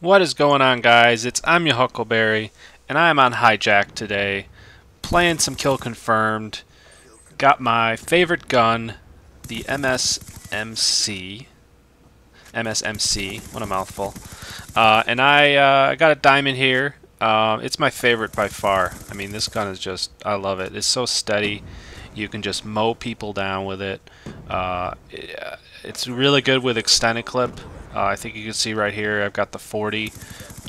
What is going on guys? It's I'm your Huckleberry and I am on Hijack today playing some Kill Confirmed. Got my favorite gun, the MSMC. MSMC, what a mouthful. Uh, and I uh, got a diamond here. Uh, it's my favorite by far. I mean this gun is just, I love it. It's so steady. You can just mow people down with it. Uh, it's really good with extended clip. Uh, I think you can see right here I've got the 40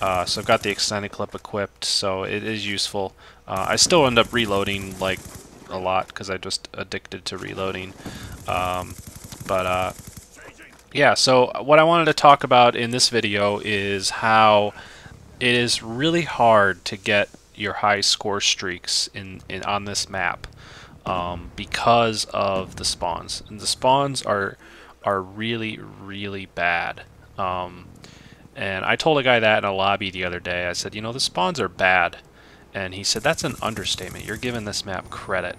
uh, so I've got the extended clip equipped so it is useful. Uh, I still end up reloading like a lot because I'm just addicted to reloading um, but uh, yeah so what I wanted to talk about in this video is how it is really hard to get your high score streaks in, in on this map um, because of the spawns and the spawns are are really really bad um, and I told a guy that in a lobby the other day. I said, you know, the spawns are bad. And he said, that's an understatement. You're giving this map credit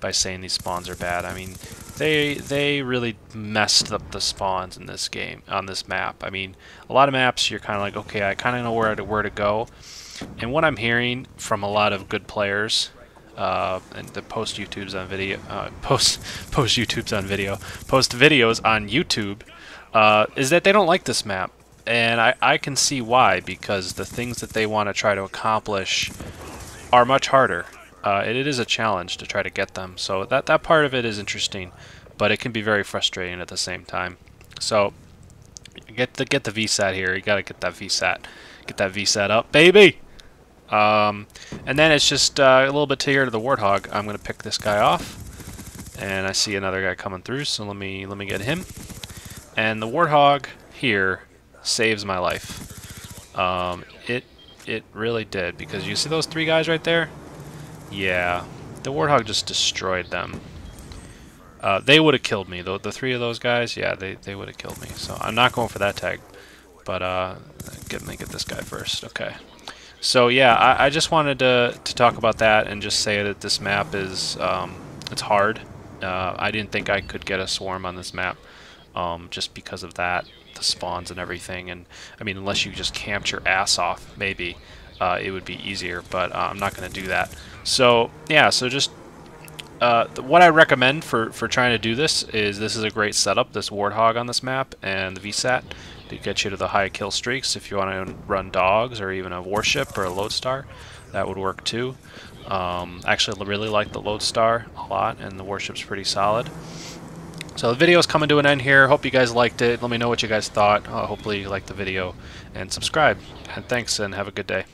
by saying these spawns are bad. I mean, they they really messed up the spawns in this game, on this map. I mean, a lot of maps you're kind of like, okay, I kind of know where to, where to go. And what I'm hearing from a lot of good players, uh, and the post YouTubes on video, uh, post post YouTubes on video, post videos on YouTube, uh, is that they don't like this map. And I, I can see why, because the things that they want to try to accomplish are much harder. Uh, it, is a challenge to try to get them. So that, that part of it is interesting, but it can be very frustrating at the same time. So get the get the VSAT here. You got to get that VSAT. Get that VSAT up, baby! Um, and then it's just uh, a little bit to here to the Warthog. I'm going to pick this guy off. And I see another guy coming through, so let me let me get him. And the Warthog here saves my life. Um, it it really did, because you see those three guys right there? Yeah, the Warthog just destroyed them. Uh, they would have killed me. The, the three of those guys, yeah, they, they would have killed me. So I'm not going for that tag. But uh, get me get this guy first. Okay. So yeah, I, I just wanted to, to talk about that and just say that this map is um, it's hard. Uh, I didn't think I could get a swarm on this map um, just because of that, the spawns and everything. And I mean, unless you just camped your ass off, maybe uh, it would be easier. But uh, I'm not going to do that. So yeah, so just uh, what I recommend for for trying to do this is this is a great setup. This Warthog on this map and the VSAT to get you to the high kill streaks. If you want to run dogs or even a warship or a lodestar, that would work too. Um, actually, I really like the lodestar a lot, and the warship's pretty solid. So the video is coming to an end here. Hope you guys liked it. Let me know what you guys thought. Uh, hopefully you liked the video. And subscribe. And thanks, and have a good day.